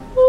Woo!